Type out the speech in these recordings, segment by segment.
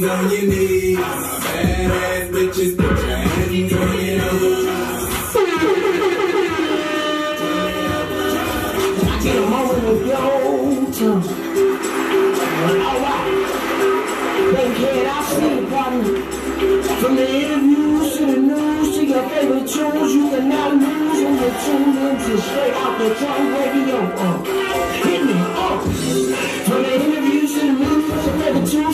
hands on your knees. Badass bitches, put your hands on your knees. I get a moment of your. Alright. Then can I see? From the interviews to the news to your favorite tunes, you can now lose when you tune into straight out the drum radio. Uh, hit me up. From the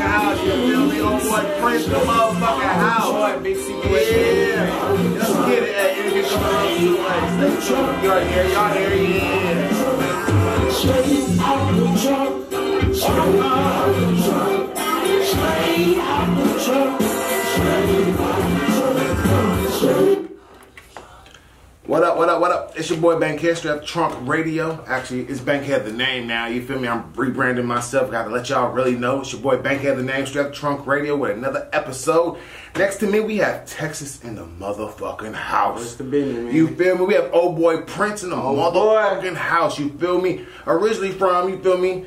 motherfucking house. You feel me? Old boy Prince in the motherfucking house. Yeah. Let's get it. Hey, you can come around two ways. You already here. Y'all here. Yeah. Straight out the truck. Straight out the truck. Straight out the truck. Straight What up, what up, what up? It's your boy Bankhead, straight up Trunk Radio. Actually, it's Bankhead the name now. You feel me? I'm rebranding myself. Got to let y'all really know. It's your boy Bankhead the name, straight up Trunk Radio with another episode. Next to me, we have Texas in the motherfucking house. What's the business, man? You feel me? We have OhBoyPrince in the Oh, motherfucking house. You feel me? Originally from, you feel me?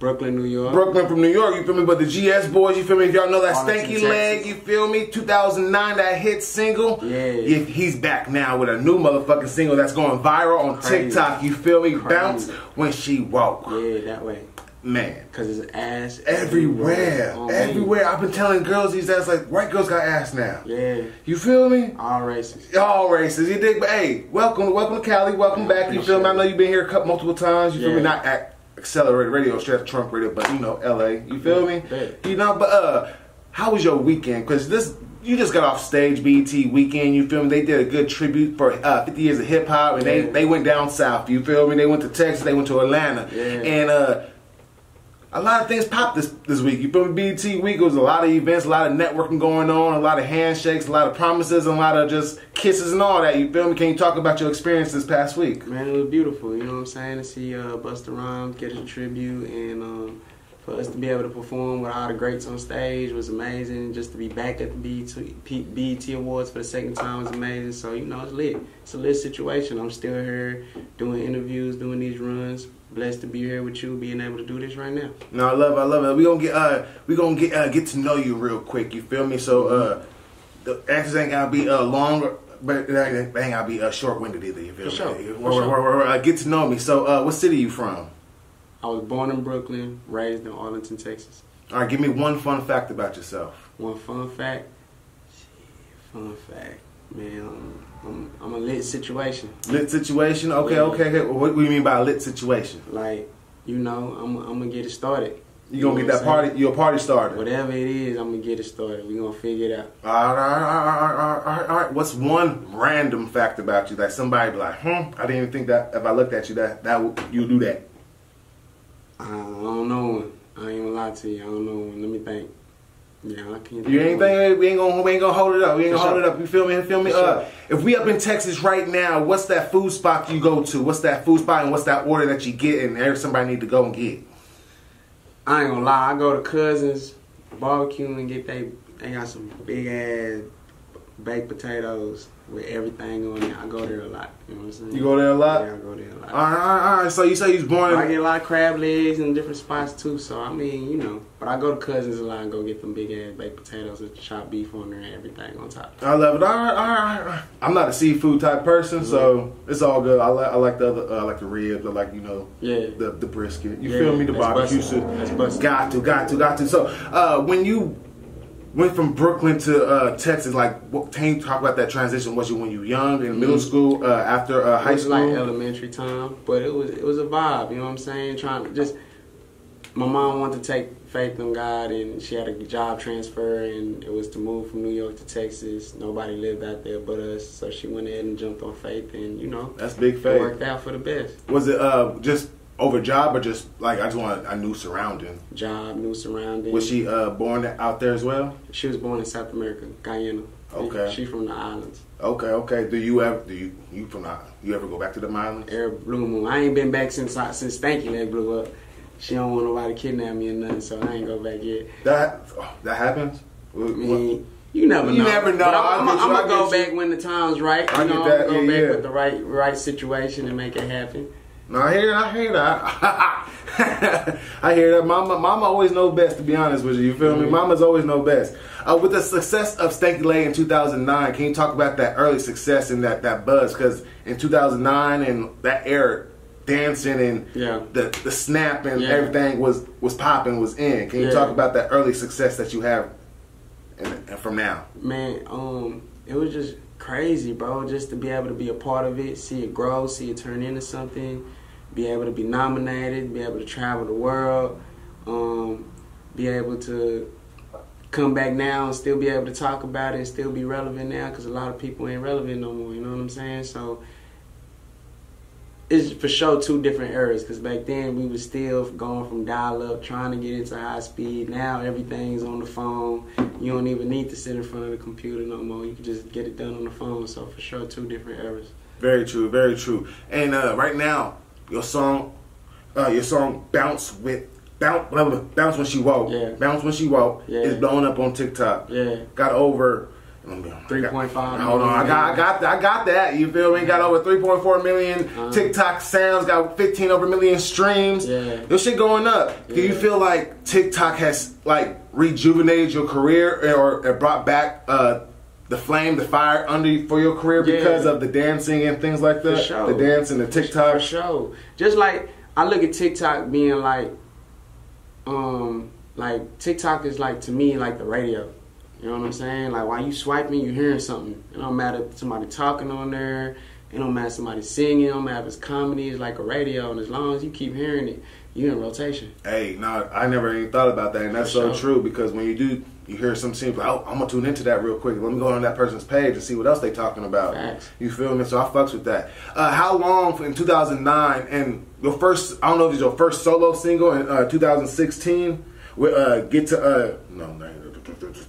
Brooklyn, New York. Brooklyn from New York, you feel me? But the GS Boyz, you feel me? If y'all know that Arlington, stanky leg, you feel me? 2009, that hit single. Yeah. If he's back now with a new motherfucking single that's going viral on Crazy. TikTok, you feel me? Crazy. Bounce when she walk. Yeah, that way. Man. Cause it's ass Everywhere, me. everywhere. I've been telling girls these days, like, white girls got ass now. Yeah, You feel me? all races. All races, you dig? But hey, welcome, welcome to Cali. Welcome back. You feel me? I know you've been here a couple multiple times. You feel me? Not at Accelerated Radio, straight up Trunk Radio, but you know, LA. You feel me? Yeah. You know, but uh, how was your weekend? Because this, you just got off stage, BET weekend. You feel me? They did a good tribute for uh, 50 years of hip hop, and they they went down south. You feel me? They went to Texas. They went to Atlanta, Yeah. and uh. A lot of things popped this this week. You me? BET week it was a lot of events, a lot of networking going on, a lot of handshakes, a lot of promises, and a lot of just kisses and all that. You feel me? Can you talk about your experience this past week? Man, it was beautiful. You know what I'm saying? To see uh, Busta Rhymes get a tribute and um, for us to be able to perform with all the greats on stage was amazing. Just to be back at the BET, BET Awards for the second time was amazing. So you know, it's lit. It's a lit situation. I'm still here doing interviews, doing these runs. Blessed to be here with you, being able to do this right now. No, I love, it, I love it. We gonna get, uh, we gonna get, uh, get to know you real quick. You feel me? So, uh, the answers ain't gotta be uh, long, but they ain't gotta be uh, short winded either. You feel For me? sure, sure. we're- we're- uh, get to know me. So, uh, what city you from? I was born in Brooklyn, raised in Arlington, Texas. All right, give me one fun fact about yourself. One fun fact. Fun fact. Man, I'm, I'm, a lit situation. Lit situation. Okay, Yeah. okay. okay. What do you mean by a lit situation? Like, you know, I'm, I'm gonna get it started. You gonna know get that party? saying? You a party starter? Whatever it is, I'm gonna get it started. We gonna figure it out. All right, all right, all right, all right, all right. What's one random fact about you that somebody be like, hmm, I didn't even think that if I looked at you that that you do that. I don't know. I ain't gonna lie to you. I don't know. Let me think. Yeah, I can't. You ain't think we ain't gonna we ain't gonna hold it up. We ain't gonna hold sure. it up. You feel me? You feel me? For Uh, if we up in Texas right now, what's that food spot you go to? What's that food spot and what's that order that you get and there somebody need to go and get? I ain't gonna lie. I go to cousins barbecue and get they. They got some big ass baked potatoes with everything on it. I go there a lot. You know what I'm saying? You go there a lot? Yeah, I go there a lot. All right, all right, all right. So you say you was born I get a lot of crab legs in different spots too. So I mean, you know. But I go to cousins a lot and go get them big ass baked potatoes with chopped beef on there and everything on top. I love it. All right, all right, all right. I'm not a seafood type person, so it's all good. I like I like the other, uh, I like the ribs. I like you know Yeah. the the brisket. You Yeah, feel me? The barbecue. busted. soup. That's. Got to, got to, got to. So uh, when you went from Brooklyn to uh, Texas, like what? Can you talk about that transition? Was you when you were young in middle school, uh, after uh, It high was school? like elementary time, but it was it was a vibe. You know what I'm saying? Trying to just. My mom wanted to take faith in God, and she had a job transfer, and it was to move from New York to Texas. Nobody lived out there but us, so she went ahead and jumped on faith, and you know, That's big it faith. worked out for the best. Was it uh, just over job or just like I just want a new surrounding? Job, new surrounding. Was she uh, born out there as well? She was born in South America, Guyana. Okay. She from the islands. Okay, okay. Do you ever do you you from the, you ever go back to the islands? Arab Blue Moon. I ain't been back since I, since Stanky Leg blew up. She don't want nobody to kidnap me or nothing, so I ain't go back yet. That that happens. I mean, you never You know. never know. I I'm, I'm, you, I gonna go you. back when the time's right. I You get know, that, I'm gonna go yeah, back yeah. with the right right situation and make it happen. No, I hear, I hear that. I hear that. Mama, Mama always knows best. To be honest with you, you feel me? Mhm. Mama's always know best. Uh, with the success of Stanky Leg in 2009, can you talk about that early success and that that buzz? Because in 2009 and that era, dancing and Yeah. the the snap and Yeah. everything was was popping, was in. Can you Yeah. talk about that early success that you have, and, and from now? Man, um, it was just crazy, bro. Just to be able to be a part of it, see it grow, see it turn into something, be able to be nominated, be able to travel the world, um, be able to come back now and still be able to talk about it and still be relevant now because a lot of people ain't relevant no more. You know what I'm saying? So it's for sure two different eras because back then we were still going from dial up trying to get into high speed now everything's on the phone you don't even need to sit in front of the computer no more you can just get it done on the phone so for sure two different eras Very true, very true. And uh, right now, your song, uh, your song "Bounce" with bounce, blah, bounce when she walk, Yeah. bounce when she walk, Yeah. is blowing up on TikTok. yeah Got over. 3.5 Hold on, I got, I got, I got that. You feel me? Got over 3.4 million Uh-huh. TikTok sounds. Got 15 over million streams. Yeah. this shit going up. Do you feel like TikTok has like rejuvenated your career or, or brought back uh, the flame, the fire under you for your career Yeah. because of the dancing and things like that? sure. The dance and the TikTok. For sure. Just like I look at TikTok being like, um, like TikTok is like to me like the radio. You know what I'm saying? Like while you swiping, you hearing something. It don't matter if somebody talking on there. It don't matter if somebody singing. It don't matter if it's comedy. It's like a radio, and as long as you keep hearing it, you in rotation. Hey, no, I never even thought about that, and that's For so sure. true because when you do, you hear some scenes oh, I'm gonna tune into that real quick. Let me go on that person's page and see what else they talking about. Facts. You feel me? So I fucks with that. Uh, how long in 2009 and your first? I don't know if it's your first solo single in uh, 2016. With uh, get to uh, no, no,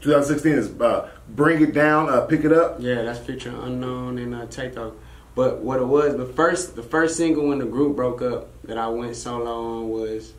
2016 is uh, bring it down, uh, pick it up. Yeah, that's Future Unknown and uh, Tato. But what it was, the first the first single when the group broke up that I went solo on was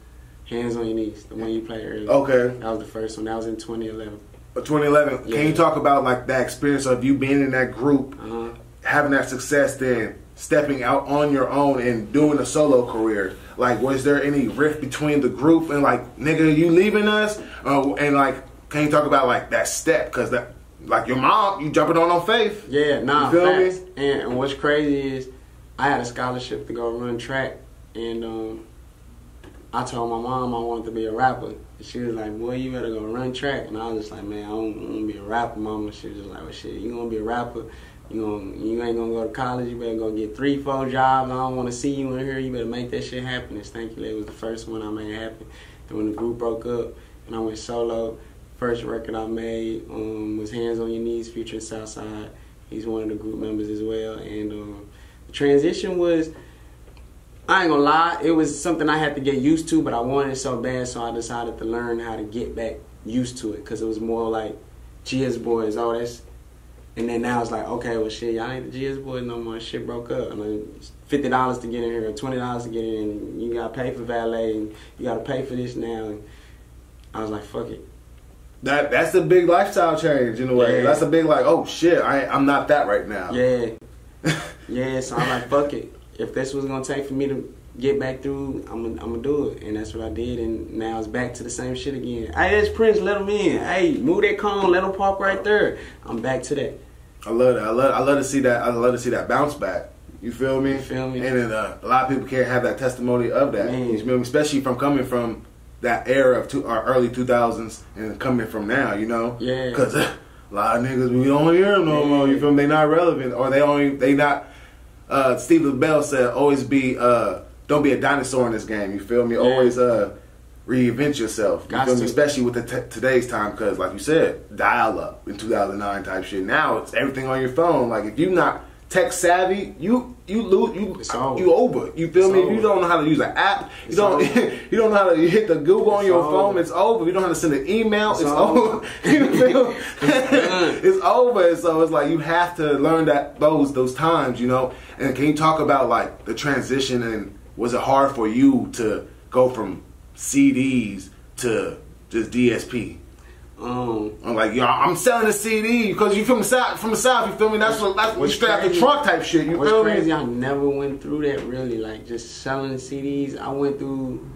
Hands on Your Knees, the one you played earlier. Okay. That was the first one. That was in 2011. Uh, 2011. Yeah. Can you talk about like that experience of you being in that group? Uh-huh. having that success then stepping out on your own and doing a solo career like was there any rift between the group and like nigga you leaving us uh, and like can you talk about like that step because that like your mom you jumping on on faith Yeah, nah, You feel facts. me? And, and what's crazy is I had a scholarship to go run track, and um, I told my mom I wanted to be a rapper. And she was like, "Boy, you better go run track." And I was just like, "Man, I don't want to be a rapper, mama." She was just like, "Well, shit, you gonna be a rapper? You gonna, you ain't gonna go to college. You better go get three, four jobs. I don't want to see you in here. You better make that shit happen." And Stanky Leg was the first one I made happen. And when the group broke up and I went solo, first record I made um, was Hands on Your Knees featuring Southside. He's one of the group members as well. And um, the transition was, I ain't gonna lie, it was something I had to get used to, but I wanted it so bad, so I decided to learn how to get back used to it because it was more like GS Boyz, oh, that's. And then now it's like, okay, well, shit, y'all ain't the GS Boyz no more. Shit broke up. I mean, fifty dollars to get in here, twenty dollars to get in, and you gotta pay for valet, and you gotta pay for this now. And I was like, fuck it. that that's a big lifestyle change in a way Yeah. that's a big like oh shit I, i'm not that right now Yeah. yeah, so I'm like, fuck it. If this was gonna take for me to get back through, I'm gonna, I'm do it. And that's what I did. And now it's back to the same shit again. Hey, that's Prince, let him in. Hey, move that cone, let him park right there. I'm back to that. I love that. I love. I love to see that. I love to see that bounce back. You feel me? You feel me? And then, uh, a lot of people can't have that testimony of that. Man. You feel me? Especially from coming from that era of two, our early two thousands and coming from now. You know? Yeah. Because a lot of niggas we don't hear them no more. You feel me? They not relevant or they only they not. Uh, Steve LaBelle said, "Always be uh, don't be a dinosaur in this game." You feel me? Yeah. Always uh, reinvent yourself. You feel me? Especially with the t- today's time, because like you said, dial up in 2009 type shit. Now it's everything on your phone. Like if you not tech savvy, you you lose you over. you over. You feel It's me? If you don't know how to use an app, you It's don't you don't know how to hit the Google on It's your over. phone. It's over. You don't know how to send an email. It's, It's over. over. you feel? it's over. And so it's like you have to learn that those those times, you know. And can you talk about like the transition and was it hard for you to go from CDs to just DSP? Um, I'm like, yo, I'm selling a CD because you from the south. From the south, you feel me? That's what that's What's straight out the trunk type shit. You What's feel crazy, me? I never went through that really. Like just selling CDs. I went through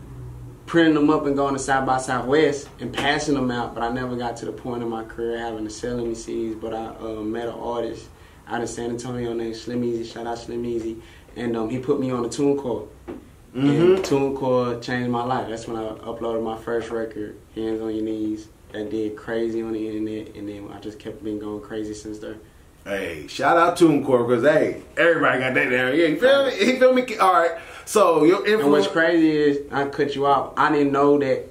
printing them up and going to South by Southwest and passing them out, but I never got to the point in my career having to sell any CDs. But I uh, met an artist out of San Antonio named Slim Easy. Shout out Slim Easy, and um, he put me on a TuneCore. Mhm. And TuneCore changed my life. That's when I uploaded my first record, Hands on Your Knees. That did crazy on the internet, and then I just kept been going crazy since there. Hey, shout out to him, TuneCore because hey, everybody got that down. Yeah, you feel me? You feel me? All right. So your influence. And what's crazy is I cut you off. I didn't know that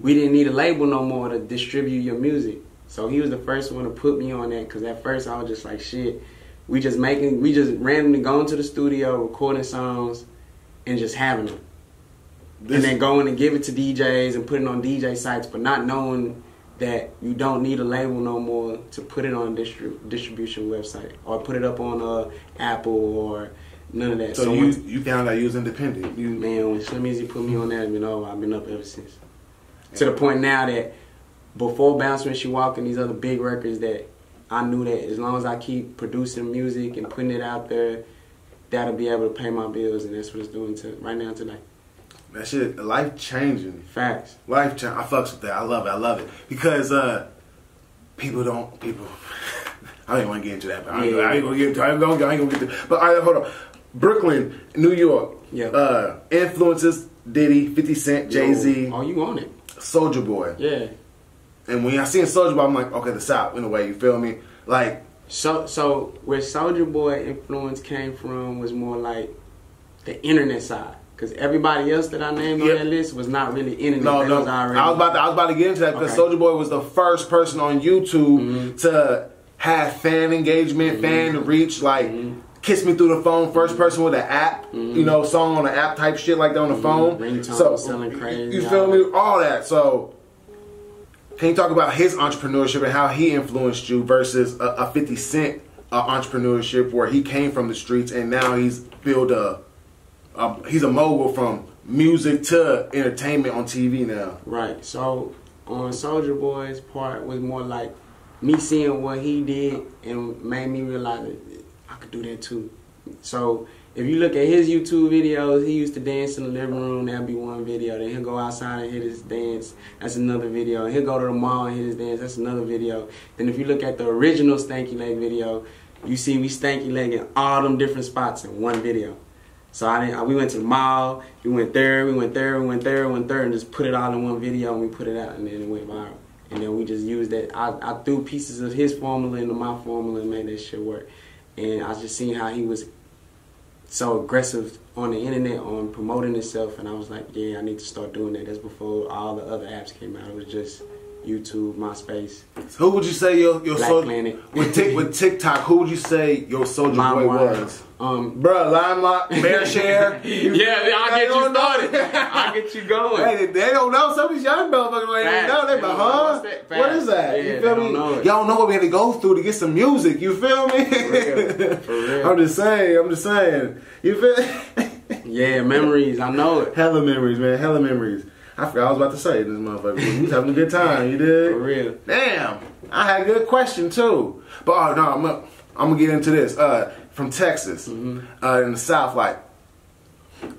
we didn't need a label no more to distribute your music. So he was the first one to put me on that because at first I was just like, shit, we just making, we just randomly going to the studio, recording songs, and just having them. This, and then going and give it to DJs and putting on DJ sites, but not knowing that you don't need a label no more to put it on a distri- distribution website or put it up on uh, Apple or none of that. so you once- you found out you was independent. You Man, when Slim Easy put me on that, you know, I've been up ever since. To the point now that before Bounce When She Walk and these other big records that I knew that as long as I keep producing music and putting it out there, that'll be able to pay my bills and that's what it's doing to right now today. That shit life changing. Facts. Life change. I fucks with that. I love it. I love it because uh, people don't people. I don't even want to get into that. But I, ain't, Yeah. I ain't gonna get into. I ain't gonna, I ain't gonna get to. But all right, hold on. Brooklyn, New York. Yeah. Uh, influences Diddy, Fifty Cent, Jay Z, Oh, you on it. Soulja Boy. Yeah. And when I seen Soulja Boy, I'm like, okay, the South in a way. You feel me? Like, So so where Soulja Boy influence came from was more like the internet side. Cause everybody else that I named Yep. on that list was not really no, They no. was already- I was about to, I was about to get into that because Okay. Soulja Boy was the first person on YouTube Mm-hmm. to have fan engagement, fan reach, like. Kiss me through the phone, first person with an app, you know, song on an app type shit like that on the phone. Ringtone so selling crazy, You feel me? All that. So, can you talk about his entrepreneurship and how he influenced you versus a, a Fifty Cent uh, entrepreneurship where he came from the streets and now he's built a, he's a mogul from music to entertainment on TV now. Right. So on Soulja Boy's part was more like me seeing what he did and made me realize that I could do that too. So if you look at his YouTube videos, he used to dance in the living room. That'd be one video. Then he'll go outside and hit his dance. That's another video. He'll go to the mall and hit his dance. That's another video. Then if you look at the original Stanky Leg video, you see we stanky leg in all them different spots in one video. So I didn't. We went to the mall. We went there. We went there. We went there. We went there, and just put it all in one video, and we put it out, and then it went viral. And then we just used that. I, I threw pieces of his formula into my formula and made that shit work. And I just seen how he was so aggressive on the internet on promoting himself, and I was like, yeah, I need to start doing that. That's before all the other apps came out. It was just YouTube, MySpace, So who would you say your your Black Sol- Planet. with with TikTok? Who would you say your Soulja Boy was? Um, Bruh, lock, BearShare. yeah, I'll get you don't started. I'll get you going. Hey, they don't know. Some of these young motherfuckers ain't Facts. know. They They be don't huh? that. What is that? Yeah, you they feel don't me? Y'all know what we had to go through to get some music. You feel me? real. For real. I'm just saying. I'm just saying. You feel? Yeah, memories. I know it. Hella memories, man. Hella memories. I forgot I was about to say this motherfucker. We was having a good time. You did? For real. Damn, I had a good question too. But oh no, I'm gonna, I'm gonna get into this. Uh, from Texas, Mm-hmm. uh, in the South, like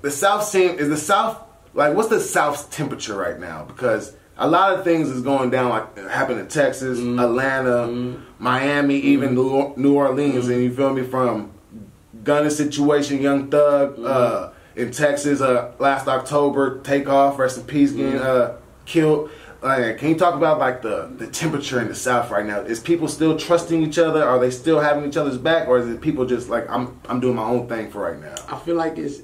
the South scene is the South. Like, what's the South's temperature right now? Because a lot of things is going down, like happened in Texas, Mm-hmm. Atlanta, Miami, even New, New Orleans, Mm-hmm. and you feel me from gunning situation, Young Thug Mm-hmm. uh, in Texas uh, last October, takeoff, rest in peace, getting Mm-hmm. uh, killed. Uh, can you talk about like the, the temperature in the South right now? Is people still trusting each other? Are they still having each other's back, or is it people just like I'm I'm doing my own thing for right now? I feel like it's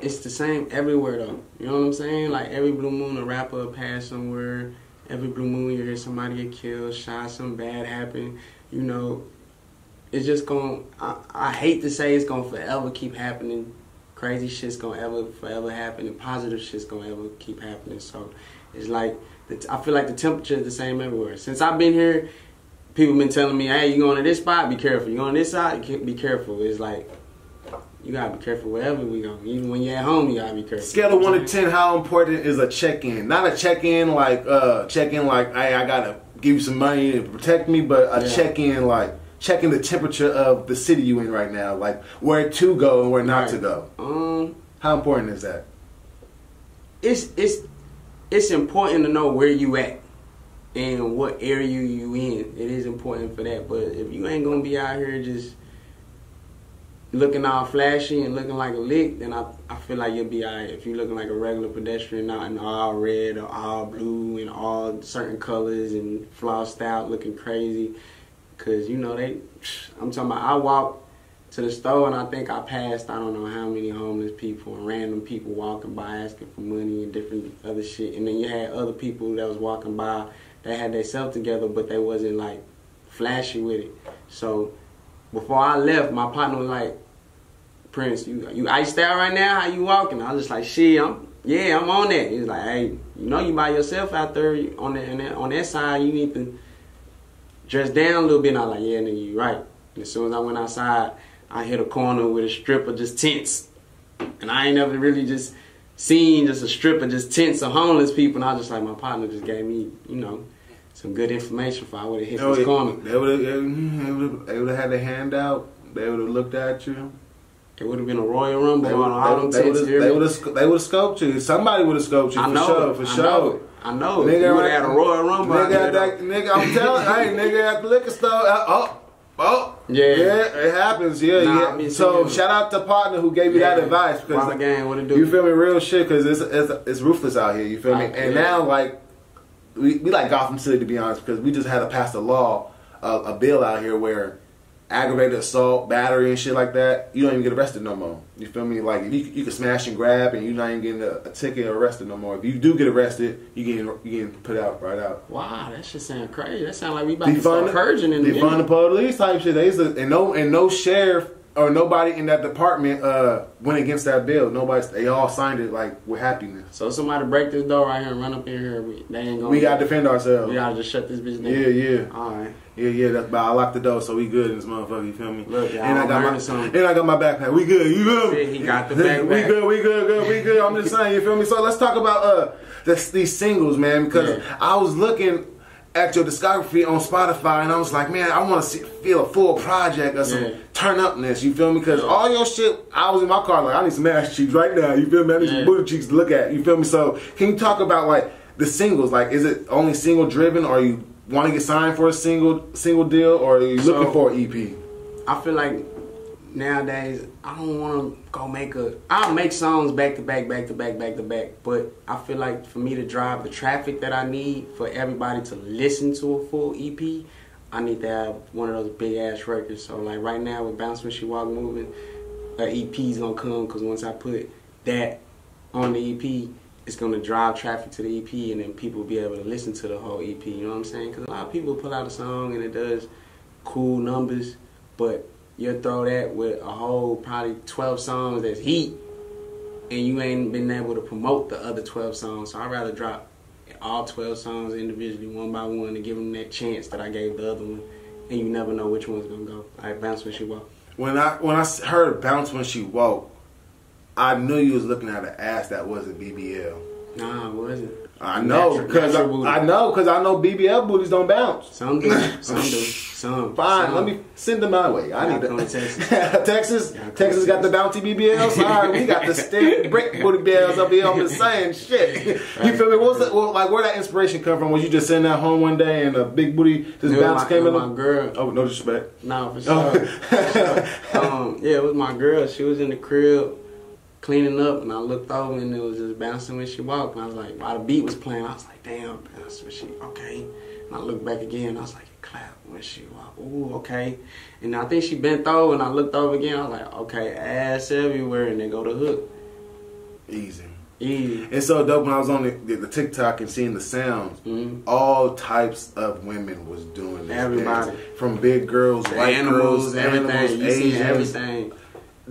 it's the same everywhere though. You know what I'm saying? Like every blue moon, a rapper pass somewhere. Every blue moon, you hear somebody get killed, shot, something bad happen. You know, it's just gonna. I, I hate to say it's gonna forever keep happening. Crazy shit's gonna ever forever happen, and positive shit's gonna ever keep happening. So it's like I feel like the temperature is the same everywhere. Since I've been here, people been telling me, "Hey, you going to this spot? Be careful. You going to this side? Be careful." It's like you gotta be careful wherever we go. Even when you're at home, you gotta be careful. Scale of one to ten, how important is a check-in? Not a check-in like uh check-in like hey, I gotta give you some money to protect me, but a Yeah. check-in like checking the temperature of the city you in right now, like where to go and where not to go. Um, How important is that? it's it's it's important to know where you at and what area you in. It is important for that. But if you ain't gonna be out here just looking all flashy and looking like a lick, then I I feel like you'll be alright. If you're looking like a regular pedestrian, not in all red or all blue and all certain colors and flossed out, looking crazy. Cause you know they, I'm talking about. I walk to the store and I think I passed I don't know how many homeless people and random people walking by asking for money and different other shit. And then you had other people that was walking by that had their self together but they wasn't like flashy with it. So before I left, my partner was like, Prince, you you iced out right now? How you walking? I was just like, shit, I'm yeah, I'm on that. He was like, hey, you know you by yourself out there on that on that side, you need to dress down a little bit. And I was like, yeah, nigga, you right. And as soon as I went outside, I hit a corner with a stripper just tents. And I ain't never really just seen just a stripper just tents of homeless people. And I was just like, my partner just gave me, you know, some good information for I would have hit this corner. They would have they would have had their hand out. They would have looked at you. It would have been a Royal Rumble They on all would they tents. would you hear they would have they would have scoped you. Somebody would have scoped you I for know, sure. For I sure. know, I know. Nigga, you would have had a Royal Rumble. Nigga, that, nigga, I'm telling, hey, nigga, at the liquor store, uh, oh, oh, Yeah. yeah, it happens, yeah, Nah, yeah. I mean, so shout out to partner who gave you that advice because gang, what it do? you feel me, real shit, because it's, it's it's ruthless out here. You feel me? Right, And yeah. now, like, we, we like Gotham City to be honest, because we just had to pass a law, uh, a bill out here where aggravated assault, battery, and shit like that, you don't even get arrested no more. You feel me? Like you, you can smash and grab, and you're not even getting a, a ticket or arrested no more. If you do get arrested, you getting you getting put out right out. Wow, that shit sound crazy. That sound like we about to Defund, start purging in the defund the police type shit. They used to, and no and no sheriff or nobody in that department uh, went against that bill. Nobody, they all signed it like with happiness. So somebody break this door right here and run up in here. We, they ain't gonna. We gotta defend ourselves. We gotta just shut this bitch down. Yeah, yeah. All right. Yeah, yeah, that's but I locked the door, so we good in this motherfucker. You feel me? Look, and I got my, something. and I got my backpack. We good. You good? Shit, he got the backpack. we good. We good. Good. We good. I'm just saying. You feel me? So let's talk about uh this, these singles, man, because Yeah. I was looking at your discography on Spotify, and I was like, man, I want to see feel a full project of some Yeah. turn upness. You feel me? Because all your shit, I was in my car like, I need some ass cheeks right now. You feel me? I need Yeah. some booty cheeks to look at. You feel me? So can you talk about like the singles? Like, is it only single driven, or you want to get signed for a single single deal, or are you So- looking for an EP? I feel like nowadays I don't want to go make a. I'll make songs back to back, back to back, back to back. But I feel like for me to drive the traffic that I need for everybody to listen to a full EP, I need to have one of those big ass records. So like right now with Bounce When She Walk Moving, a EP's gonna come because once I put that on the EP. It's gonna drive traffic to the EP, and then people will be able to listen to the whole EP. You know what I'm saying? Because a lot of people pull out a song and it does cool numbers, but you'll throw that with a whole probably 12 songs that's heat, and you ain't been able to promote the other 12 songs. So I'd rather drop all 12 songs individually, one by one, to give them that chance that I gave the other one, and you never know which one's gonna go. I bounce when she walk. When I when I heard bounce when she walked, I knew you was looking at an ass that wasn't BBL. Nah, it wasn't. I know because. I, I know because I know BBL booties don't bounce. Some do, some do, some. Fine, some. let me send them my way. I need to Texas. Texas, Texas got the bounty BBLs. All right, we got the stick brick booty bells up here. I'm just saying, shit. You feel me? What was that? Well, like where that inspiration come from? Was you just sitting at home one day and a big booty just It was bounce my, came in? my girl. Oh, no disrespect. No, for Oh. sure. um, yeah, it was my girl. She was in the crib cleaning up, and I looked over, and it was just bouncing when she walked. And I was like, while the beat was playing, I was like, damn, bounce when she okay. And I looked back again, I was like, clap when she walked. Ooh, okay. And I think she bent over, and I looked over again. I was like, okay, ass everywhere, and then go to hook. Easy. Easy. It's so dope when I was on the, the, TikTok and seeing the sounds. Mhm. All types of women was doing this. Everybody. dance. from big girls, The white animals, girls, everything. animals, you see Asians. everything.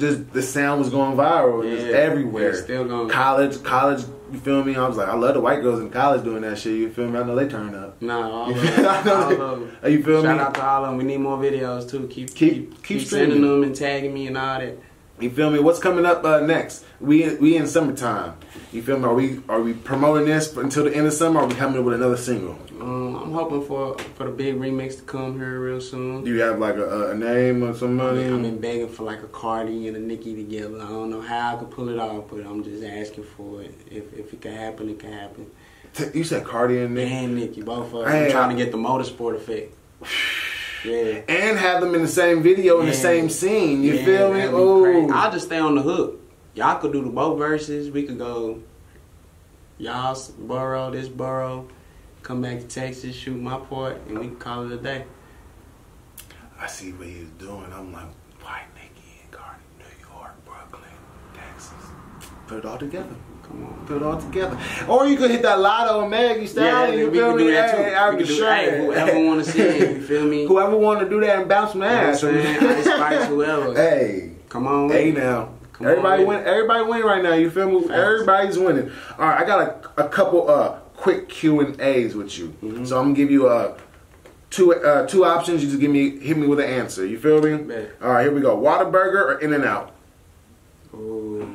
Just the sound was going viral. It was Yeah, everywhere. it's still going. College, college. You feel me? I was like, I love the white girls in college doing that shit. You feel me? I know they turn up. Nah, all of I them. know All of. Are oh, you feel Shout me? out to all of them. We need more videos too. Keep Keep- keep keep keep, sending them and tagging me and all that. You feel me? What's coming up uh, next? We we in summertime. You feel me? Are we are we promoting this until the end of summer? Or are we coming up with another single? Um, I'm hoping for for the big remix to come here real soon. Do you have like a, a name or some I money? mean, I've been begging for like a Cardi and a Nicki together. I don't know how I could pull it off, but I'm just asking for it. If if it can happen, it can happen. You said Cardi and Nick. And Nicki, both of them. I'm trying to get the motorsport effect. Yeah. and have them in the same video in the same scene. You Yeah, feel me? that'd be crazy. Oh, I'll just stay on the hook. Y'all could do the both verses. We could go y'all's borough, this borough, come back to Texas, shoot my part, and we can call it a day. I see what he's doing. I'm like, why Nicki and Cardi, New York, Brooklyn, Texas? Put it all together. Come on. Put it all together. Or you could hit that lotto and Maggie Yeah, style. you we feel me? do that too. Hey, I We can can do, sure. hey, whoever want to see it, you feel me? Whoever want to do that and bounce some You know what I'm ass. saying? Ice Spice, whoever. Hey. Come on. Hey now. Come everybody on, win. Everybody win right now. You feel me? Facts. Everybody's winning. All right, I got a, a couple uh quick Q and A's with you. Mm-hmm. So I'm gonna give you uh two uh two options. You just give me hit me with an answer. You feel me? Bet. All right, here we go. Whataburger or In and Out. Ooh,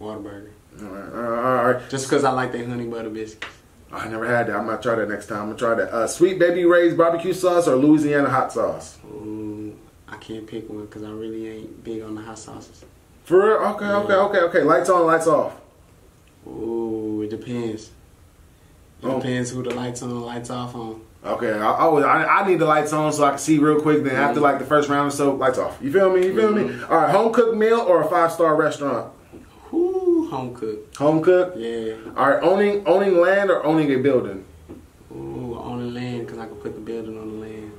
Whataburger. All right, all right, all right. Just because I like that honey butter biscuits. I never had that. I'm gonna try that next time. I'm gonna try that. Uh, Sweet Baby Ray's barbecue sauce or Louisiana hot sauce. Ooh, I can't pick one because I really ain't big on the hot sauces. For real? Okay, okay, okay, okay. Lights on, lights off. Ooh, it depends. It Oh. depends who the lights on, the lights off on. Okay, I, I, I, need the lights on so I can see real quick. Then after like the first round or so, lights off. You feel me? You feel me? All right, home cooked meal or a five star restaurant? Home cook. Home cook. Yeah. All right, owning owning land or owning a building. Ooh, on the land because I can put the building on the land.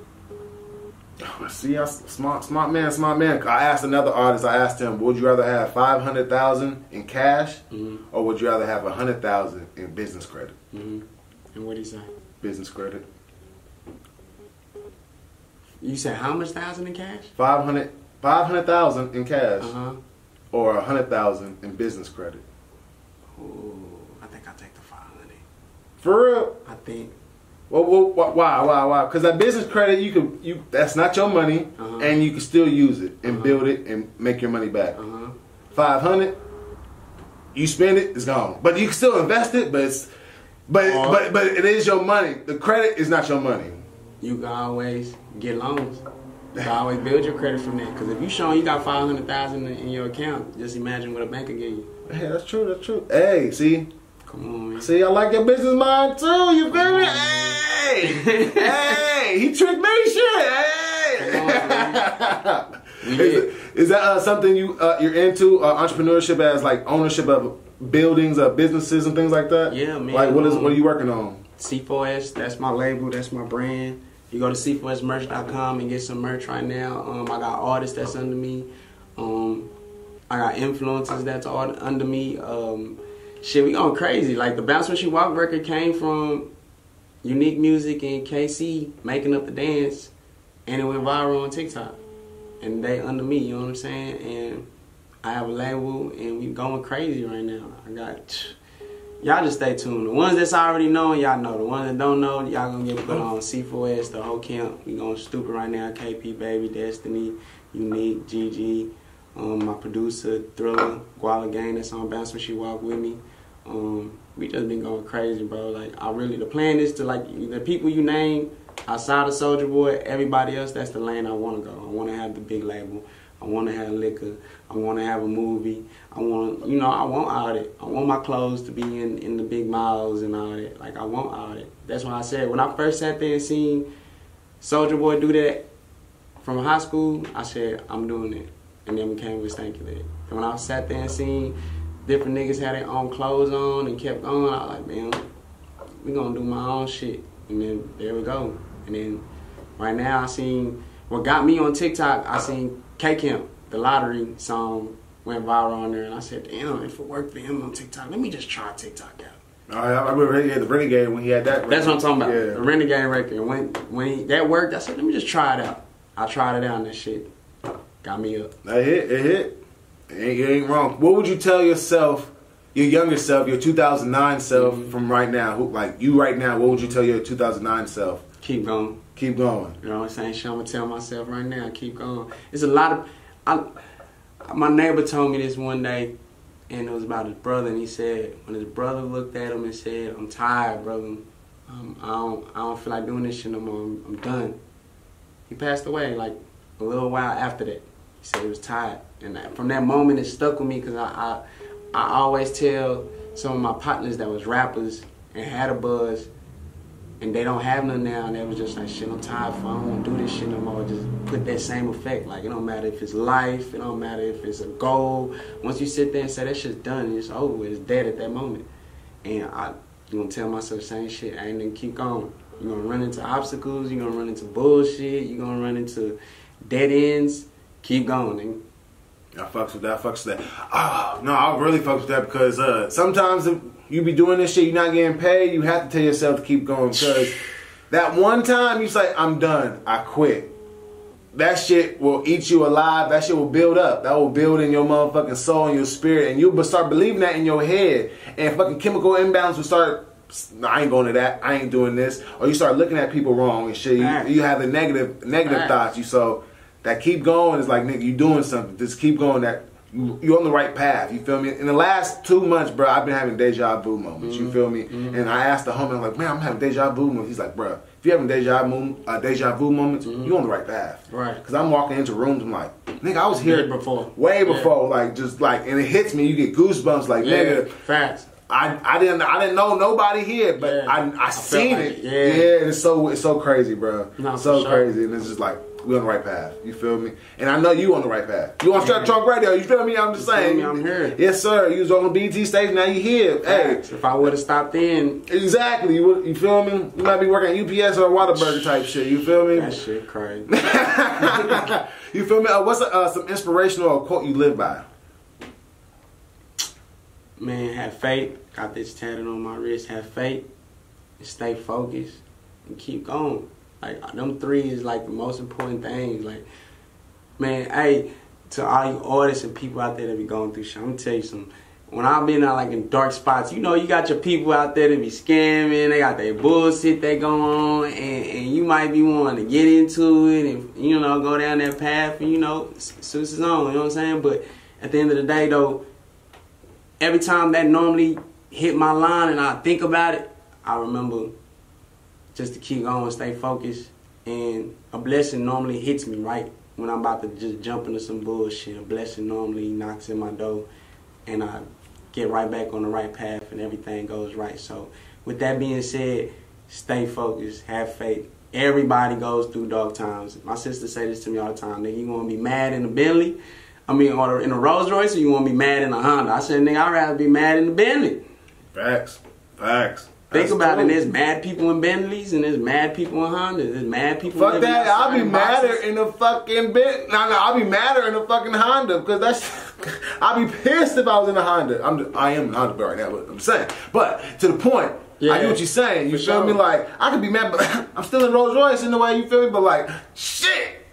Oh, See, I, smart smart man, smart man. I asked another artist. I asked him, would you rather have five hundred thousand in cash Mhm. or would you rather have a hundred thousand in business credit? hmm And what did he say? Business credit. You said how much thousand in cash? 500 500,000 in cash Uh huh. Or a hundred thousand in business credit. Ooh, I think I'll take the 500. For real? I think. Well, well, wh- why, why, why? Because that business credit, you can, you that's not your money, Uh-huh. and you can still use it and Uh-huh. build it and make your money back. Uh huh. Five hundred, you spend it, it's gone. But you can still invest it, but it's, but but but it is your money. The credit is not your money. You can always get loans. You can always build your credit from that. Because if you showing you got 500000 in in your account, just imagine what a bank will give you. Hey, that's true. That's true. Hey, see, Come on, man. see, I like your business mind too. You feel me? Hey, hey, he tricked me. Shit. Hey. Is, did. is that uh, something you uh, you're into uh, entrepreneurship as like ownership of buildings, uh, businesses, and things like that? Yeah, man. Like what is Um, what are you working on? C4S, that's my label, that's my brand. You go to c4smerch.com and get some merch right now. Um, I got artists that's under me. Um, I got influencers that's all under me. Um, shit, we going crazy. Like the Bounce When She Walk record came from Unique Music and KC making up the dance, and it went viral on TikTok. And they under me, you know what I'm saying? And I have a label, and we going crazy right now. I got Y'all just stay tuned. The ones that's already know, y'all know. The ones that don't know, y'all gonna get put on C4S, the whole camp. We going stupid right now. KP Baby, Destiny, Unique, GG, um, my producer, Thriller, Guala Gang that's on Bounce When She Walk with me. Um, we just been going crazy, bro. Like I really, the plan is to like the people you name outside of Soulja Boy, everybody else. That's the lane I want to go. I want to have the big label. I want to have liquor. I want to have a movie. I want, you know, I want all. I want my clothes to be in, in the big malls and all that. Like, I want all that. That's why I said, when I first sat there and seen Soulja Boy do that from high school, I said, I'm doing it. And then we came with Stanky Leg. And when I sat there and seen different niggas had their own clothes on and kept going, I was like, man, we gonna do my own shit. And then there we go. And then right now I seen what got me on TikTok, I seen K Camp, the lottery song, went viral on there, and I said, damn, if it worked for him on TikTok, let me just try TikTok out. I I remember he had the Renegade when he had that. That's what I'm talking about. Yeah. The Renegade record. When when he, that worked, I said, let me just try it out. I tried it out, and that shit got me up. That hit. It hit. It ain't, it ain't wrong. What would you tell yourself, your younger self, your 2009 self, Mm-hmm. from right now? Who, like you right now, what would you tell your 2009 self? Keep going. Keep going. You know what I'm saying? Shit, I'm gonna tell myself right now, keep going. It's a lot of. I, my neighbor told me this one day, and it was about his brother, and he said when his brother looked at him and said, "I'm tired, brother. Um, I don't, I don't feel like doing this shit no more. I'm, I'm done." He passed away like a little while after that. He said he was tired, and from that moment, it stuck with me because I, I, I always tell some of my partners that was rappers and had a buzz and they don't have none now, and they was just like, shit, I'm tired, I don't want to do this shit no more. Just put that same effect. Like, it don't matter if it's life, it don't matter if it's a goal. Once you sit there and say that shit's done, it's over it's dead at that moment. And I, you gonna tell myself the same shit, I ain't gonna keep going. You're gonna run into obstacles, you're gonna run into bullshit, you're gonna run into dead ends. Keep going, nigga. I fucks with that. I fucks with that. Oh, no, I really fucks with that because uh, sometimes if you be doing this shit, you're not getting paid. You have to tell yourself to keep going because that one time you say, "I'm done. I quit." That shit will eat you alive. That shit will build up. That will build in your motherfucking soul and your spirit, and you'll start believing that in your head. And fucking chemical imbalance will start. I ain't going to that. I ain't doing this. Or you start looking at people wrong and shit. You, you have the negative negative Facts. thoughts. You so that keep going is like nigga, you doing something. Just keep going. That you're on the right path. You feel me? In the last two months, bro, I've been having deja vu moments. You feel me? And I asked the homie, I'm like, man, I'm having deja vu moments. He's like, bro, if you're having deja vu, uh, deja vu moments, you're on the right path. Right. Because I'm walking into rooms, I'm like, nigga, I was here Way before. way Yeah. before, like just like, and it hits me. You get goosebumps, like, Yeah, nigga. facts. I, I didn't I didn't know nobody here, but Yeah. I I, I seen it. like it, Yeah. yeah. it's so it's so crazy, bro. No, so sure. crazy, and it's just like we on the right path. You feel me? And I know you on the right path. You on Strap Trunk Radio. You feel me? I'm just You feel saying. me? I'm here. Yes, sir. You was on the BET stage. Now you here. Hey, If I would have stopped in, exactly. You, would- you feel me? You might be working at UPS or Whataburger type shit. You feel me? that shit crazy. you feel me? Uh, what's uh, some inspirational quote you live by? Man, have faith. Got this tatted on my wrist. Have faith and stay focused and keep going. Like them three is like the most important things. Like, man, hey, to all you artists and people out there that be going through shit, I'm gonna tell you something. When I've been out like in dark spots, you know, you got your people out there that be scamming, they got their bullshit they go on, and, and you might be wanting to get into it and, you know, go down that path, and, you know, suits his own, you know what I'm saying? But at the end of the day, though, every time that normally hit my line and I think about it, I remember just to keep going, stay focused, and a blessing normally hits me right when I'm about to just jump into some bullshit. A blessing normally knocks in my door, and I get right back on the right path, and everything goes right. So, with that being said, stay focused, have faith. Everybody goes through dark times. My sister say this to me all the time. Nigga, you to be mad in a Bentley? I mean, or in a Rolls Royce, or you want to be mad in a Honda? I said, nigga, I'd rather be mad in the Bentley. Facts. Facts. Think That's about cool. it. There's mad people in Bentleys and there's mad people in Hondas. There's mad people. Fuck that! I'll be madder boxes. in a fucking bit. No, no, I'll be madder in a fucking Honda because that's. I'll be pissed if I was in a Honda. I'm. Just, I am in a Honda right now, but I'm saying. But to the point, yeah. I get what you're saying. You for feel me? Like I could be mad, but I'm still in Rolls Royce in the way. You feel me? But like, shit,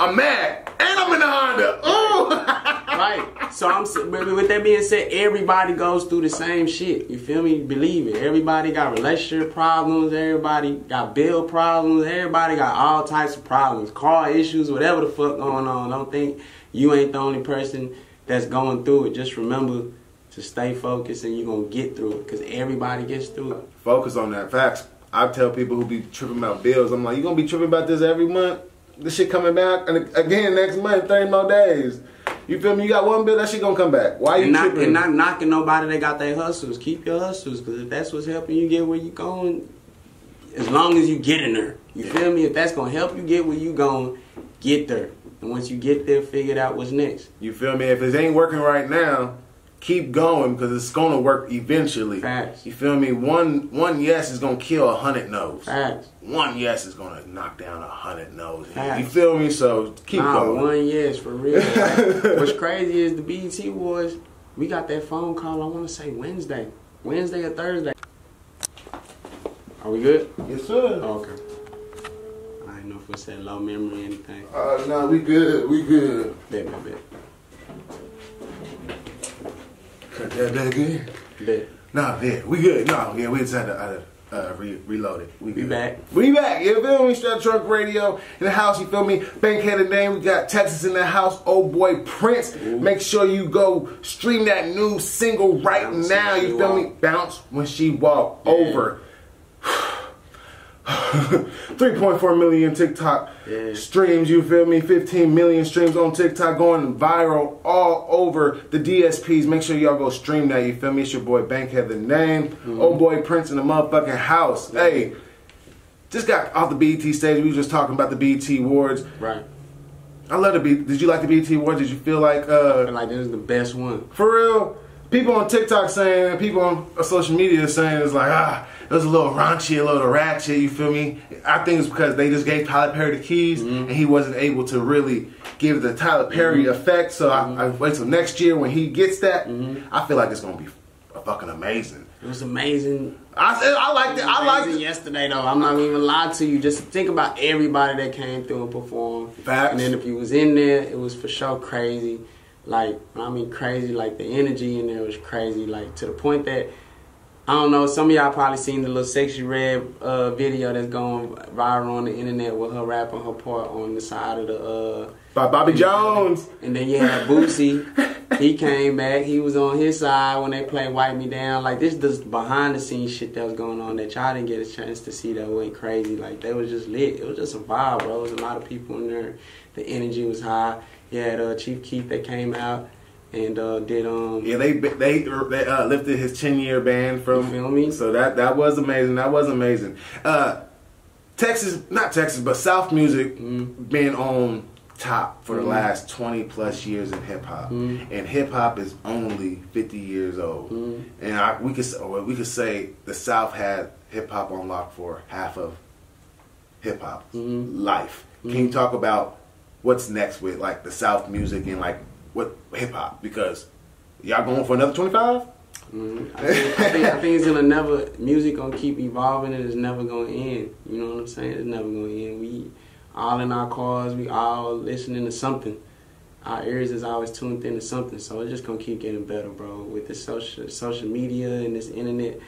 I'm mad, and I'm in a Honda. Ooh. Right. So I'm with that being said, everybody goes through the same shit. You feel me? Believe it. Everybody got relationship problems. Everybody got bill problems. Everybody got all types of problems, car issues, whatever the fuck going on. Don't think you ain't the only person that's going through it. Just remember to stay focused, and you're gonna get through it. Cause everybody gets through it. Focus on that. Facts. I tell people who be tripping about bills, I'm like, you gonna be tripping about this every month? This shit coming back, and again next month, 30 more days. You feel me? You got one bill, that shit gonna come back. Why you and not, tripping? and not knocking nobody that got their hustles. Keep your hustles, because if that's what's helping you get where you going, as long as you get in there, you feel me? If that's gonna help you get where you going, get there. And once you get there, figure out what's next. You feel me? If it ain't working right now, keep going because it's gonna work eventually. Facts. You feel me? One one yes is gonna kill a hundred no's. Facts. One yes is gonna knock down a hundred no's. You feel me? So keep nah, going. one yes for real. Like, what's crazy is the BET Awards. We got that phone call. I want to say Wednesday, Wednesday or Thursday. Are we good? Yes, sir. Oh, okay. I didn't know if it said low memory or anything. Uh, no, we good. We good. Bet, bet, bet. That back in. Bet. Nah, yeah, we good. No, yeah, we just had to uh, uh, re- reload it. We, We back. We back. You feel me? Trunk Radio in the house. You feel me? Bankheaded name. We got Texas in the house. Oh boy Prince. Make sure you go stream that new single right Bounce now. You feel me? walk. Bounce when she walk Yeah. over. 3.4 million TikTok Yeah. streams, you feel me? 15 million streams on TikTok going viral all over the DSPs. Make sure y'all go stream that, you feel me? It's your boy Bankhead the name. Mm-hmm. OhBoyPrince in the motherfucking house. Hey, just got off the BET stage. We was just talking about the BET Awards. Right. I love the BET. Did you like the BET Awards? Did you feel like, I uh, feel like this is the best one. for real? People on TikTok saying, people on social media saying it's like, ah, it was a little raunchy, a little ratchet, you feel me? I think it's because they just gave Tyler Perry the keys mm-hmm. and he wasn't able to really give the Tyler Perry mm-hmm. effect. So I, I mm-hmm. wait till next year when he gets that. I feel like it's going to be fucking amazing. It was amazing. I, I liked it. I liked it. yesterday though. I'm not even lying to you. Just think about everybody that came through and performed. Facts. And then if you was in there, it was for sure crazy. Like I mean, crazy. Like the energy in there was crazy. Like to the point that I don't know. Some of y'all probably seen the little Sexyy Red uh, video that's going viral on the internet with her rapping her part on the side of the. Uh, By Bobby Jones. and then you had Boosie. he came back. He was on his side when they played "Wipe Me Down." Like this, this behind the scenes shit that was going on that y'all didn't get a chance to see. That went crazy. Like they was just lit. It was just a vibe, bro. It was a lot of people in there. The energy was high. You had uh, Chief Keef that came out and uh, did um. Yeah, they they they uh, lifted his ten year ban from. You feel me? So that that was amazing. That was amazing. Uh, Texas, not Texas, but South music Mm-hmm. been on top for the last twenty plus years in hip hop, Mm-hmm. and hip hop is only fifty years old. Mm-hmm. And I, we could we could say the South had hip hop on lock for half of hip hop Mm-hmm. life. Can you talk about what's next with like the South music and like what hip hop because y'all going for another twenty five? Mhm. I, think, I, think, I think it's gonna never music gonna keep evolving and it's never gonna end. You know what I'm saying? It's never gonna end. We all in our cars, we all listening to something. Our ears is always tuned into something, so it's just gonna keep getting better, bro. With this social social media and this internet,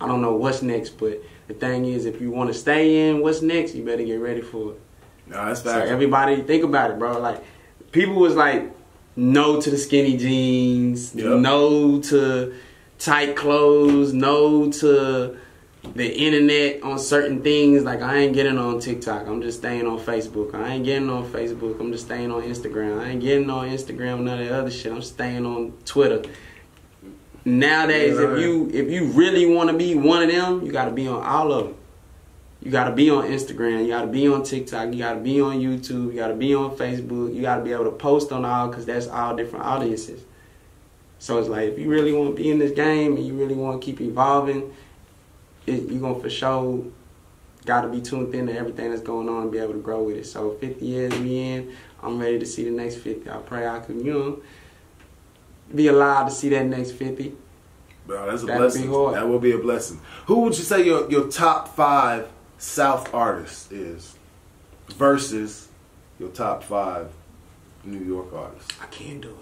I don't know what's next, but the thing is, if you want to stay in what's next, you better get ready for it. No, that's So fact. everybody think about it, bro. Like people was like no to the skinny jeans, Yep. no to tight clothes, no to the internet on certain things. Like I ain't getting on TikTok. I'm just staying on Facebook. I ain't getting on Facebook. I'm just staying on Instagram. I ain't getting on Instagram none of that other shit. I'm staying on Twitter. Nowadays, Yeah, if you if you really want to be one of them, you got to be on all of them. You gotta be on Instagram, you gotta be on TikTok, you gotta be on YouTube, you gotta be on Facebook, you gotta be able to post on all because that's all different audiences. So it's like if you really want to be in this game and you really want to keep evolving, it, you're gonna for sure gotta be tuned in to everything that's going on and be able to grow with it. So 50 years we in, I'm ready to see the next 50. I pray I can, you know, be allowed to see that next 50. Bro, that's a That'd blessing. be hard. That will be a blessing. Who would you say your your top five South artists is versus your top five New York artists? I can't do it.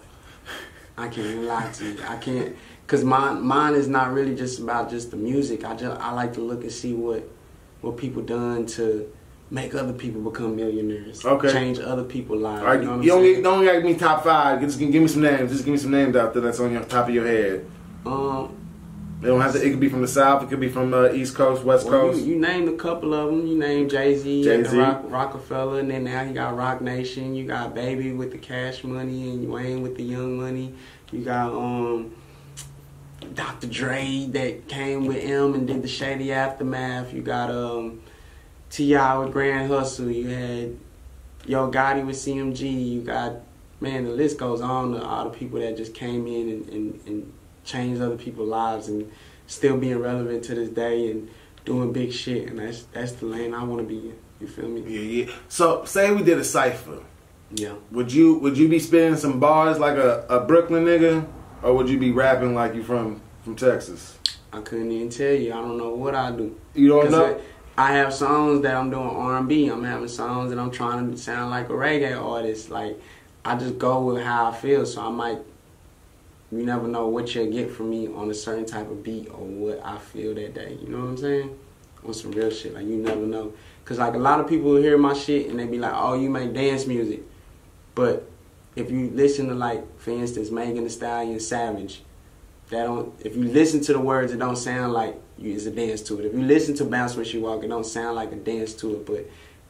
I can't lie to you. I can't, cause mine mine is not really just about just the music. I just I like to look and see what what people done to make other people become millionaires. Okay. Change other people's lives. All right, you know you don't, saying? need- don't gotta give me top five. Just give me some names. Just give me some names out there that's on your top of your head. Um, They don't have to. It could be from the South. It could be from uh, East Coast, West well, Coast. you, you named a couple of them. You named Jay Z, Jay-Z. Rock, Roc-A-Fella, and then now you got Roc Nation. You got Baby with the Cash Money, and Wayne with the Young Money. You got um. Dr. Dre that came with him and did the Shady Aftermath. You got um T.I. with Grand Hustle. You had Yo Gotti with CMG. You got man, the list goes on. All the people that just came in and, and, and changed other people's lives and still being relevant to this day and doing big shit. And that's that's the lane I want to be in. You feel me? Yeah, yeah. So say we did a cipher. Yeah. Would you would you be spinning some bars like a, a Brooklyn nigga, or would you be rapping like you from from Texas? I couldn't even tell you. I don't know what I do. You don't know. I, I have songs that I'm doing R&B. I'm having songs that I'm trying to sound like a reggae artist. Like I just go with how I feel. So I might. You never know what you'll get from me on a certain type of beat or what I feel that day. You know what I'm saying? On some real shit. Like you never know. Cause like a lot of people hear my shit and they be like, "Oh, you make dance music," but if you listen to like, for instance, Megan Thee Stallion, Savage, that don't if you listen to the words it don't sound like you it's a dance to it. If you listen to bounce when she walk it don't sound like a dance to it. But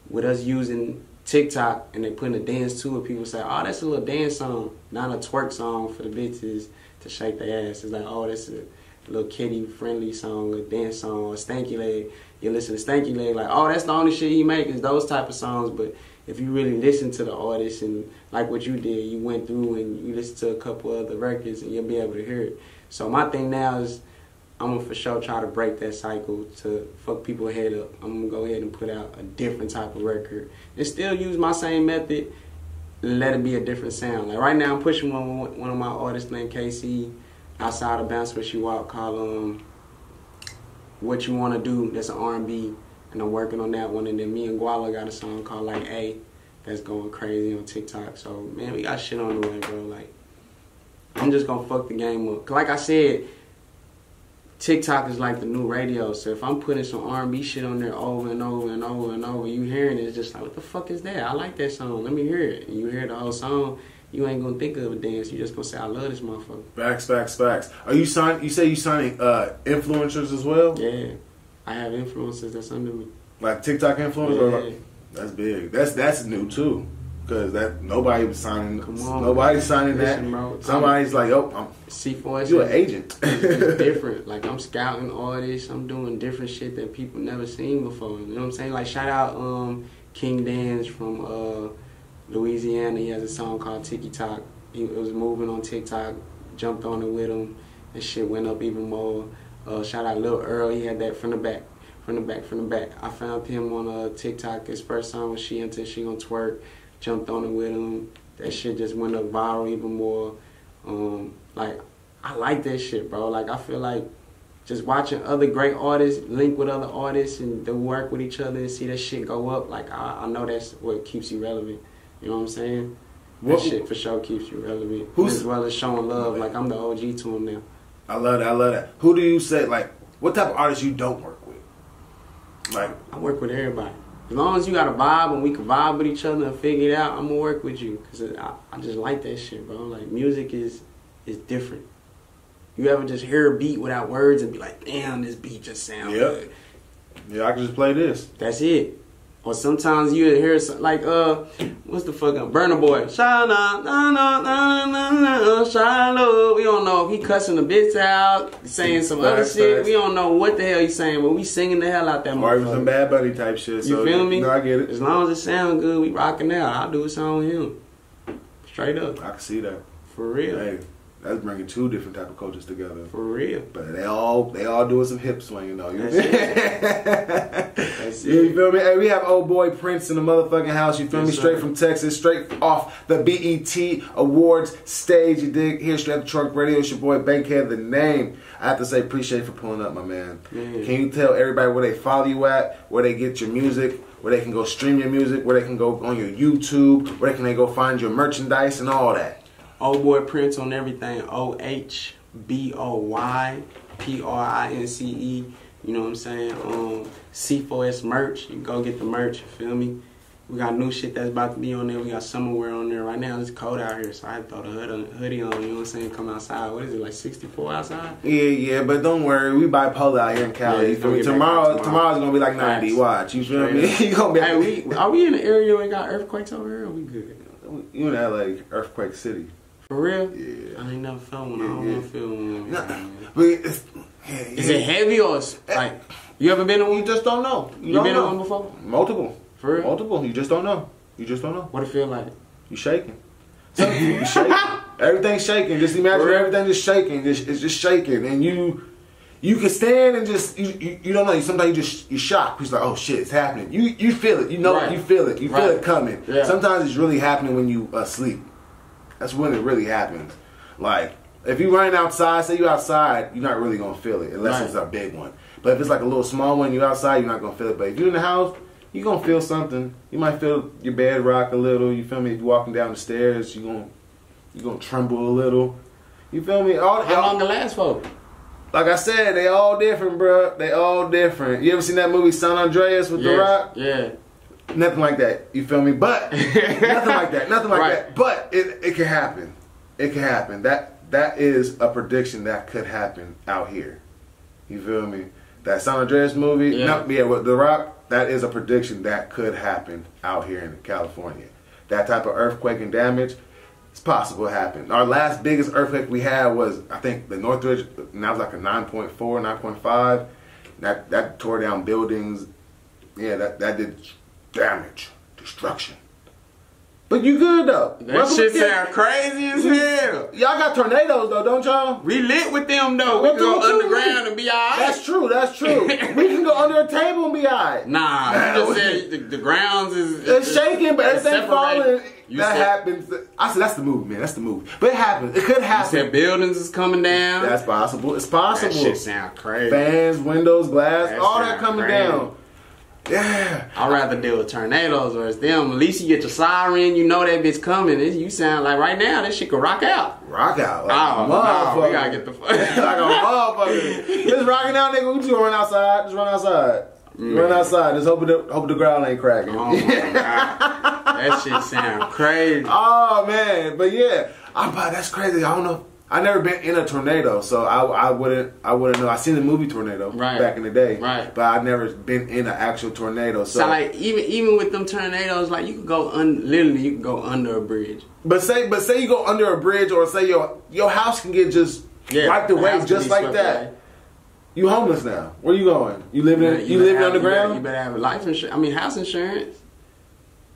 with us using tiktok and they putting a dance to it people say oh that's a little dance song. Not a twerk song for the bitches to shake their ass. It's like oh that's a little kitty friendly song a dance song or stanky leg. You listen to stanky leg like oh that's the only shit he make is those type of songs. But if you really listen to the artist and like what you did you went through and you listen to a couple other records and you'll be able to hear it so my thing now is I'm gonna for sure try to break that cycle to fuck people head up. I'm gonna go ahead and put out a different type of record and still use my same method. Let it be a different sound. Like right now, I'm pushing one one of my artists named KC outside of Bounce Where She Walk called um What You Wanna Do. That's an R&B, and I'm working on that one. And then me and Guala got a song called like A that's going crazy on TikTok. So man, we got shit on the way, bro. Like. I'm just gonna fuck the game up. 'Cause Like I said, TikTok is like the new radio. So if I'm putting some R&B shit on there over and over and over and over, you hearing it, it's just like, what the fuck is that? I like that song. Let me hear it. And you hear the whole song, you ain't gonna think of a dance. You just gonna say, I love this motherfucker. Facts, facts, facts. Are you sign? You say you signing uh, influencers as well, Yeah, I have influences that's under me. like TikTok influencers. Yeah. like, that's big. That's that's new too, because that nobody was signing. Come on, nobody's signing Listen, that. bro. Somebody's like, oh, I'm, C4 you an agent. it's different. Like I'm scouting artists, I'm doing different shit that people never seen before. You know what I'm saying? Like shout out um King Dance from uh Louisiana. He has a song called Tiki Talk. He it was moving on TikTok, jumped on it with him, and shit went up even more. Uh, shout out Lil Earl, he had that from the back, from the back, from the back. I found him on uh, TikTok. His first song was She Until She Gonna Twerk. Jumped on it with him. That shit just went up viral even more. Um, like I like that shit, bro. Like I feel like just watching other great artists link with other artists and they work with each other and see that shit go up. Like I, I know that's what keeps you relevant. You know what I'm saying? That What- shit for sure keeps you relevant. Who's- as well as showing love. Like I'm the OG to him now. I love that. I love that. Who do you say like? What type of artists you don't work with? Like, I work with everybody. As long as you got a vibe and we can vibe with each other and figure it out, I'm gonna work with you. Cause I, I just like that shit, bro. Like music is is different. You ever just hear a beat without words and be like, damn, this beat just sounds Yep. good. yeah, I can just play this. That's it. Or sometimes you hear some, like uh, what's the fuck up? Burna Boy. Shine na na na na na shine low. We don't know if he cussing the bitch out, saying some other Facts, shit. facts. We don't know what the hell he's saying, but we singing the hell out that Or even some. Bad Bunny type shit. You so, feel me? No, I get it. As long as it sound good, we rocking out. I'll do a song with him. Straight up, I can see that. for real, Hey, that's bringing two different type of coaches together. for real. But they all they all doing some hip swinging though. You, you feel me? Hey, we have OhBoyPrince in the motherfucking house. You feel Yes, me? Straight sir. from Texas, straight off the BET Awards stage. You dig? Here, straight at the Trunk Radio. It's your boy Bankhead. The name. I have to say, appreciate you for pulling up, my man. Man. Can you tell everybody where they follow you at, where they get your music, where they can go stream your music, where they can go on your YouTube, where they can they go find your merchandise and all that? OhBoyPrince on everything. O H B O Y P R I N C E. You know what I'm saying? Um, C4S merch. You go get the merch. You feel me? We got new shit that's about to be on there. We got summer wear on there. Right now it's cold out here, so I had to throw the hood on, hoodie on. You know what I'm saying? Come outside. What is it like 64 outside? Yeah, yeah, but don't worry, we bipolar out here in Cali. Yeah, you feel me? Tomorrow, tomorrow. tomorrow's gonna be like ninety. Facts. Watch, you feel me? you gonna be. Hey, we are we in the area where we got earthquakes over here? Or we good? you in LA, earthquake city. For real? Yeah. I ain't never felt one. I don't yeah. want to feel one. Nah, but it's, yeah, Is yeah. it heavy or it's eh. like? You ever been in You one? just don't know. You, You don't been know. in one before? Multiple, For real? multiple. You just don't know. You just don't know. What it feel like? You shaking. So you shaking. Everything's shaking. Just imagine everything is shaking. Just, it's just shaking, and you you can stand and just you, you, you don't know. Sometimes you just you shocked. You're like, oh shit, it's happening. You you feel it. You know Right. you feel it. You feel Right. it coming. Yeah. Sometimes it's really happening when you uh, asleep. That's when it really happens. Like if you're running outside, say you're outside, you're not really gonna feel it unless Right. it's a big one. But if it's like a little small one, you're outside, you're not gonna feel it. But if you're in the house, you're gonna feel something. You might feel your bed rock a little. You feel me? If you're walking down the stairs, you gonna you gonna tremble a little. You feel me? All, How long it last for? like I said, they all different, bruh. They all different. You ever seen that movie San Andreas with The Rock? Yeah. Nothing like that. You feel me? But nothing like that. Nothing like Right. that. But it it can happen. It can happen. That that is a prediction that could happen out here. You feel me? That San Andreas movie, Yeah. no, yeah, with The Rock, that is a prediction that could happen out here in California. That type of earthquake and damage, it's possible to happen. Our last biggest earthquake we had was, I think, the Northridge, and that was like a 9.4, 9.5. That, that tore down buildings. Yeah, that, that did damage, destruction. But you good though. That Welcome shit to- sound crazy as hell. Y'all got tornadoes though, don't y'all? We lit with them though. We What can go you- what you underground and be alright. That's true. That's true. we can go under a table and be alright. Nah, you just said the, the grounds is It's shaking, but it's everything separated. falling. You that said, happens. I said that's the move, man. That's the move. But it happens. It could happen. You happen. said buildings is coming down. That's possible. It's possible. that possible. shit sound crazy. Fans, windows, glass, That all that coming crazy. down. Yeah. I'd rather deal with tornadoes versus them. At least you get your siren, you know that bitch coming. It- You sound like right now, this shit could rock out. Rock out. Like Oh, no, motherfucker. we gotta get the fuck. like a motherfucker. Just rocking out, nigga. We just run outside. Just run outside. Mm. Run outside. Just hope the hope the ground ain't cracking. Oh. That shit sound crazy. Oh man, but yeah, I, but that's crazy. I don't know. I never been in a tornado, so I, I wouldn't I wouldn't know. I seen the movie Tornado Right. back in the day, Right. But I've never been in an actual tornado. So, So like even even with them tornadoes, like you could go un, literally you can go under a bridge. but say but say you go under a bridge, or say your your house can get just wiped the away just like that. away. You homeless now? Where you going? You living in, you, better living have- underground? You better, you better have life insurance. I mean house insurance.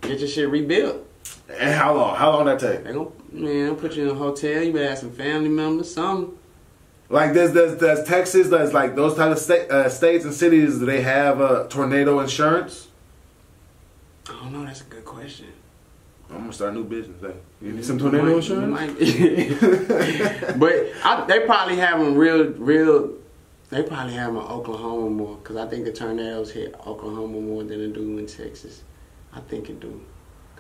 Get your shit rebuilt. And how long? How long that take? They gonna man they'll put you in a hotel. You better have some family members, something. Like does does, does Texas does like those type of sta- uh, states and cities do they have uh, tornado insurance? I don't know. That's a good question. I'm gonna start a new business. Hey, you need some tornado Might- insurance? might- but I, they probably have them real, real. They probably have them in Oklahoma more because I think the tornadoes hit Oklahoma more than they do in Texas. I think it do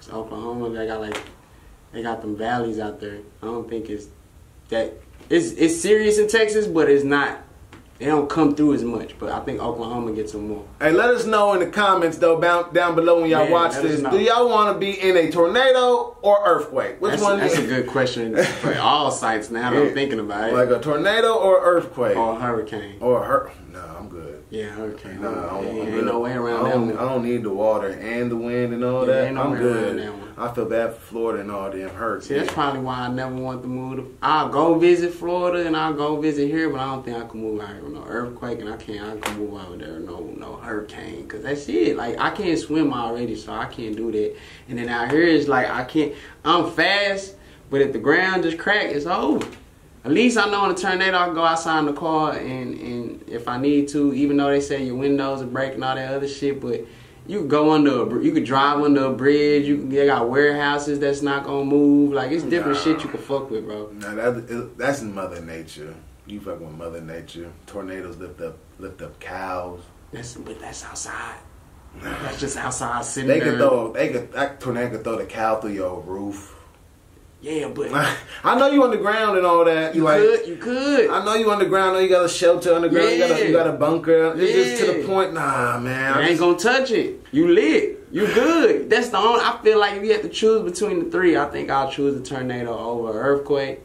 because Oklahoma they got like they got them valleys out there. I don't think it's that it's it's serious in Texas, but it's not. They don't come through as much, but I think Oklahoma gets them more. Hey, let us know in the comments though down, down below when y'all Yeah, watch this. Do y'all want to be in a tornado or earthquake? Which That's, one? that's a good question for all sites now Yeah. I'm thinking about it. Like a tornado or earthquake or a hurricane. or a hur- No, I'm good. Yeah, hurricane. No, I don't, ain't no way around I that don't, one. I don't need the water and the wind and all Yeah, that. ain't no I'm way good. around that one. I feel bad for Florida and all them hurts. See, that's probably why I never want to move. To, I'll go visit Florida and I'll go visit here, but I don't think I can move out here with no earthquake, and I can't. I can move out there no no hurricane, cause that's it. Like I can't swim already, so I can't do that. And then out here is like I can't. I'm fast, but if the ground just crack, it's over. At least I know in a tornado I can go outside in the car and and if I need to, even though they say your windows are breaking all that other shit, but you could go under a you could drive under a bridge. You can they got warehouses that's not gonna move. Like it's different Nah. shit you can fuck with, bro. Nah, that, that's Mother Nature. You fuck with Mother Nature. Tornadoes lift up lift up cows. That's but that's outside. That's just outside sitting They there. could throw they could that tornado could throw the cow through your roof. Yeah, but I know you underground and all that. you like could you could. I know you underground. I know you got a shelter underground. You, got a, you got a bunker. It's just to the point. Nah, man. You I ain't gonna touch it. You lit. You good. That's the only. I feel like if you have to choose between the three, I think I'll choose a tornado over an earthquake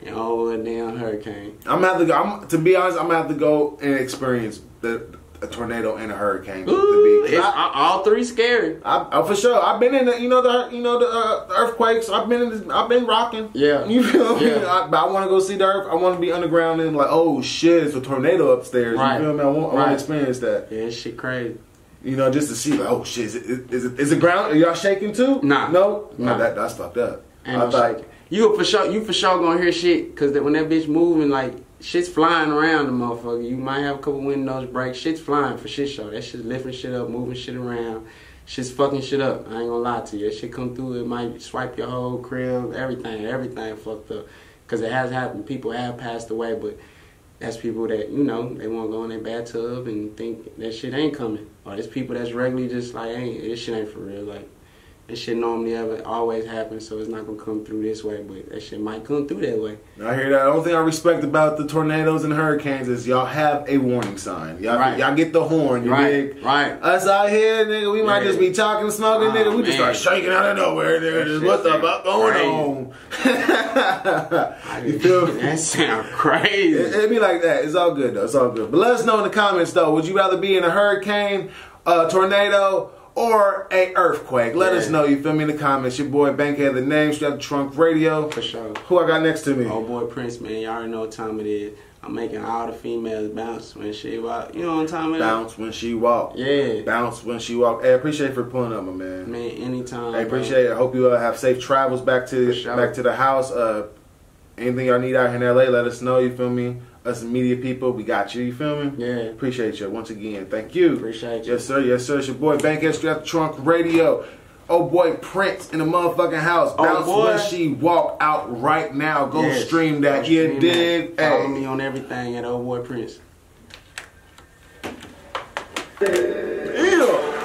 and over a damn hurricane. I'm gonna have to go. I'm, to be honest, I'm gonna have to go and experience the a tornado and a hurricane. Ooh, I, all three scary. I, I, for sure. I've been in the, you know the, you know the, uh, the earthquakes. I've been in, this, I've been rocking. Yeah. you feel me? Yeah. I, but I want to go see the earth. I want to be underground and like, oh shit, it's a tornado upstairs. Right. You feel me? I want, Right. to experience that. Yeah, shit crazy. You know, just to see like, oh shit, is it, is it, is it ground? Are y'all shaking too? Nah. no, Nah. no. That that's fucked up. Ain't I no thought, shaking. you for sure you for sure gonna hear shit because that when that bitch moving like shit's flying around the motherfucker. You might have a couple windows break. Shit's flying for shit show. That shit's lifting shit up, moving shit around. Shit's fucking shit up. I ain't gonna lie to you. That shit come through. It might swipe your whole crib. Everything, everything fucked up. Cause it has happened. People have passed away, but that's people that you know they want to go in their bathtub and think that shit ain't coming. Or there's people that's regularly just like, ain't this shit ain't for real. Like this shit normally ever always happens, so it's not gonna come through this way. But that shit might come through that way. I hear that. The only thing I respect about the tornadoes and hurricanes is y'all have a warning sign. Y'all, Right. y'all get the horn. You Right, dig? right. Us out here, nigga, we might just be talking, smoking, Oh, nigga. We just start shaking out of nowhere, nigga. That Just, what the fuck going on? you feel me? that sound crazy. It, it be like that. It's all good though. It's all good. But let us know in the comments though. Would you rather be in a hurricane, a tornado, or a earthquake? Let Yeah. us know. You feel me in the comments. Your boy Bankhead, the name, strap the trunk radio. For sure. Who I got next to me? Oh boy, Prince, man, y'all already know what time it is. I'm making all the females bounce when she walk. You know what time it is? Bounce when she walk. Yeah. Bounce when she walk. Hey, appreciate you for pulling up, my man. Man, anytime. I bro. appreciate it. I hope you uh, have safe travels back to sure. back to the house. Uh, anything y'all need out here in LA, let us know. You feel me? Us media people, we got you. You feel me? Yeah. Appreciate you once again. Thank you. Appreciate you. Yes, sir. Yes, sir. It's your boy Bankhead Strap the Trunk Radio. Oh boy, Prince in the motherfucking house. Oh, Bounce boy. when she walk out right now. Go Yes. stream that. Go you dig? that. Follow Hey. me on everything at Oh Boy Prince. Ew.